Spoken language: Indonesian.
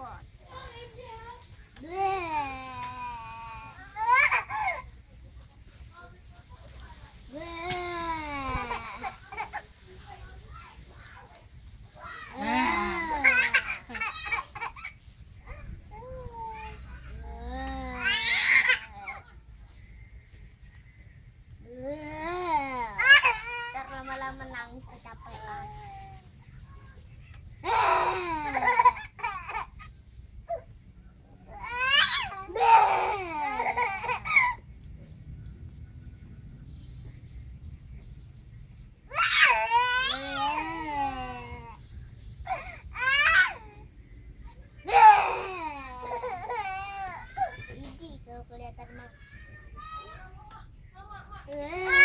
pot. lama-lama nangis kecapean. Yeah.